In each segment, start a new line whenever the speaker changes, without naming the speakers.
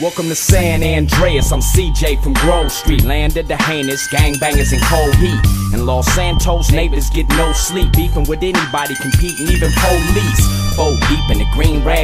Welcome to San Andreas, I'm CJ from Grove Street, land of the heinous, gangbangers in cold heat. In Los Santos, neighbors get no sleep, beefing with anybody, competing, even police. Four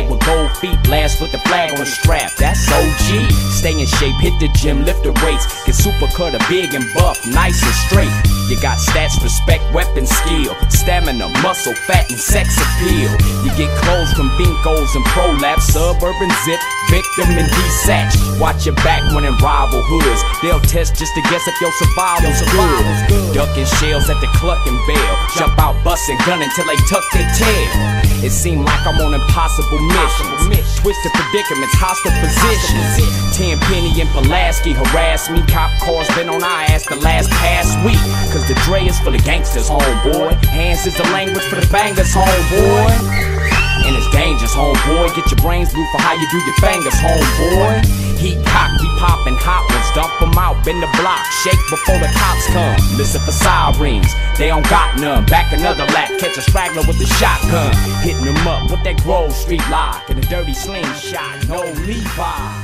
with gold feet, blast with the flag on the strap, that's OG. Stay in shape, hit the gym, lift the weights, get super cut, a big and buff, nice and straight. You got stats, respect, weapon skill, stamina, muscle, fat, and sex appeal. You get clothes from Binco's and ProLaps, SubUrban zip, victim and Didier Sachs. Watch your back when in rival hoods. They'll test just to guess if your survival's good. Ducking shells at the Cluckin' Bell. Jump out, busting, gun till they tuck their tail. It seemed like I'm on impossible missions. Twisted predicaments, hostile positions. Tenpenny and Pulaski harass me. Cop cars been on our ass the last past week. Cause the Dre is for the gangsters, homeboy. Hands is the language for the bangers, homeboy. And it's dangerous, homeboy. Get your brains blue for how you do your fingers, homeboy. Heat cock, we poppin' hot ones, dump 'em out, bend the block, shake before the cops come. Listen for sirens, they don't got none. Back another lap, catch a straggler with the shotgun. Hitting them up with that Grove Street lock and a dirty slingshot, no Levi.